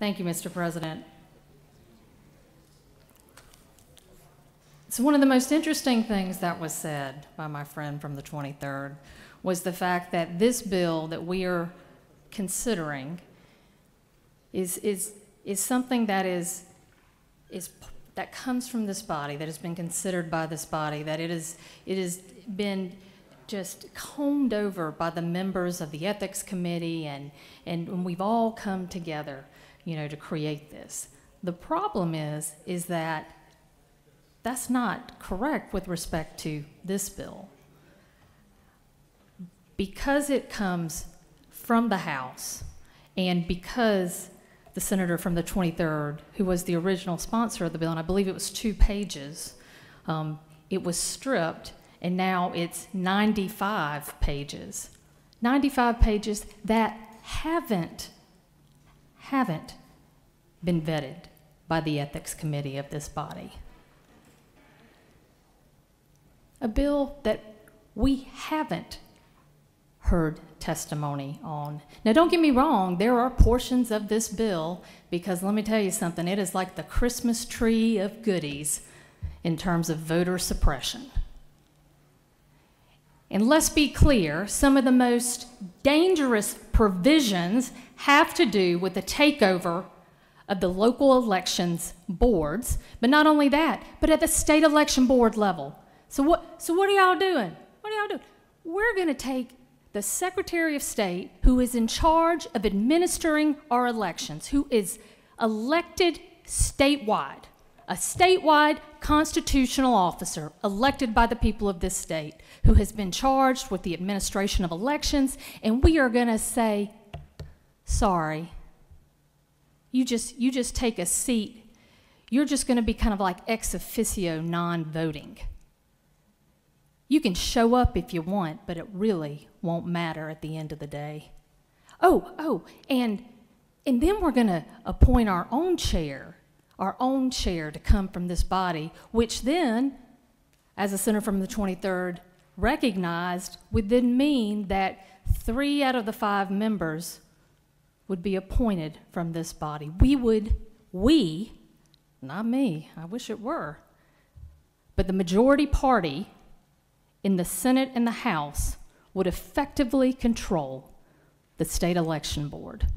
Thank you, Mr. President. So one of the most interesting things that was said by my friend from the 23rd was the fact that this bill that we are considering is, is, is something that is, is, that comes from this body, that has been considered by this body, that it is, it has been just combed over by the members of the Ethics Committee, and, and we've all come together, you know, to create this. The problem is, is that that's not correct with respect to this bill. Because it comes from the House, and because the senator from the 23rd, who was the original sponsor of the bill, and I believe it was two pages, um, it was stripped, and now it's 95 pages. 95 pages that haven't, haven't been vetted by the Ethics Committee of this body. A bill that we haven't heard testimony on. Now, don't get me wrong, there are portions of this bill, because let me tell you something, it is like the Christmas tree of goodies in terms of voter suppression. And let's be clear, some of the most dangerous provisions have to do with the takeover of the local elections boards, but not only that, but at the state election board level. So what, so what are y'all doing? What are y'all doing? We're going to take the Secretary of State, who is in charge of administering our elections, who is elected statewide, a statewide constitutional officer elected by the people of this state, who has been charged with the administration of elections, and we are going to say, sorry, you just, you just take a seat. You're just going to be kind of like ex officio non voting. You can show up if you want, but it really won't matter at the end of the day. Oh, oh, and and then we're going to appoint our own chair, our own chair to come from this body, which then, as the senator from the 23rd recognized, would then mean that three out of the five members would be appointed from this body. We would, we, not me, I wish it were, but the majority party in the Senate and the House would effectively control the state election board.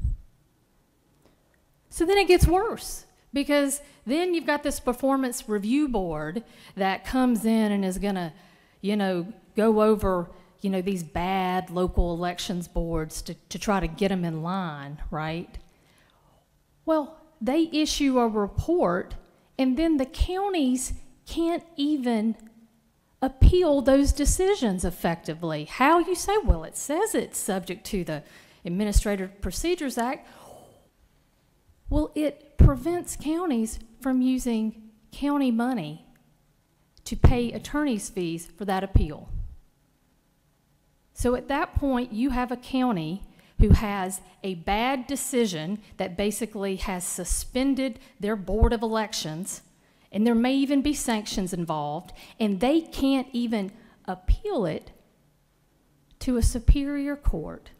So then it gets worse because then you've got this performance review board that comes in and is going to, you know, go over, you know, these bad local elections boards to, to try to get them in line, right? Well, they issue a report and then the counties can't even appeal those decisions effectively. How you say, well, it says it's subject to the Administrative Procedures Act. Well, it prevents counties from using county money to pay attorney's fees for that appeal. So at that point, you have a county who has a bad decision that basically has suspended their board of elections and there may even be sanctions involved, and they can't even appeal it to a superior court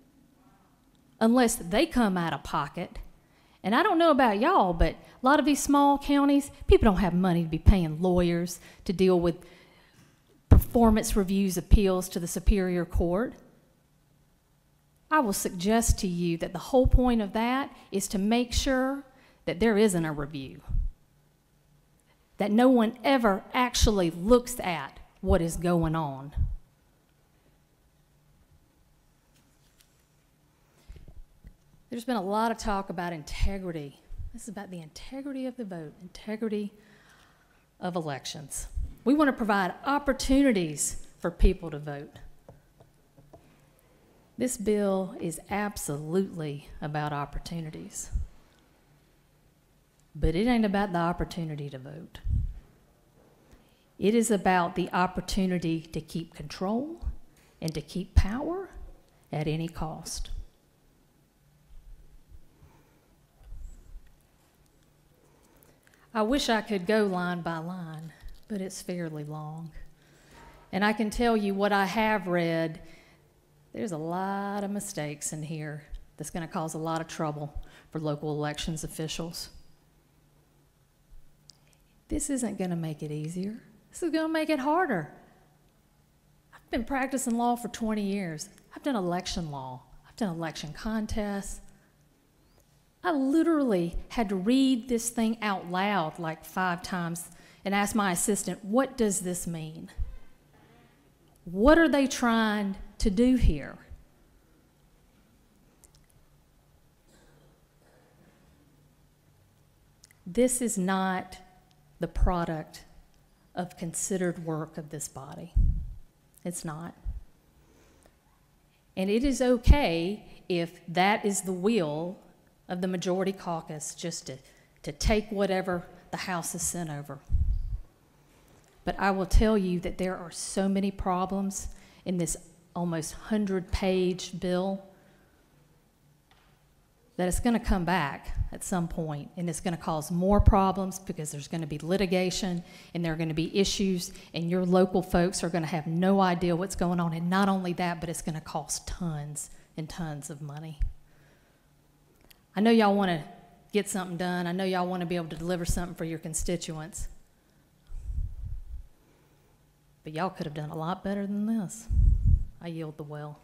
unless they come out of pocket. And I don't know about y'all, but a lot of these small counties, people don't have money to be paying lawyers to deal with performance reviews appeals to the superior court. I will suggest to you that the whole point of that is to make sure that there isn't a review that no one ever actually looks at what is going on. There's been a lot of talk about integrity. This is about the integrity of the vote, integrity of elections. We want to provide opportunities for people to vote. This bill is absolutely about opportunities. But it ain't about the opportunity to vote. It is about the opportunity to keep control and to keep power at any cost. I wish I could go line by line, but it's fairly long. And I can tell you what I have read, there's a lot of mistakes in here that's going to cause a lot of trouble for local elections officials. This isn't going to make it easier. This is going to make it harder. I've been practicing law for 20 years. I've done election law. I've done election contests. I literally had to read this thing out loud like five times and ask my assistant, what does this mean? What are they trying to do here? This is not the product of considered work of this body. It's not. And it is okay if that is the will of the majority caucus, just to, to take whatever the House has sent over. But I will tell you that there are so many problems in this almost 100 page bill that it's going to come back at some point and it's going to cause more problems because there's going to be litigation and there are going to be issues and your local folks are going to have no idea what's going on. And not only that but it's going to cost tons and tons of money. I know y'all want to get something done. I know y'all want to be able to deliver something for your constituents but y'all could have done a lot better than this. I yield the well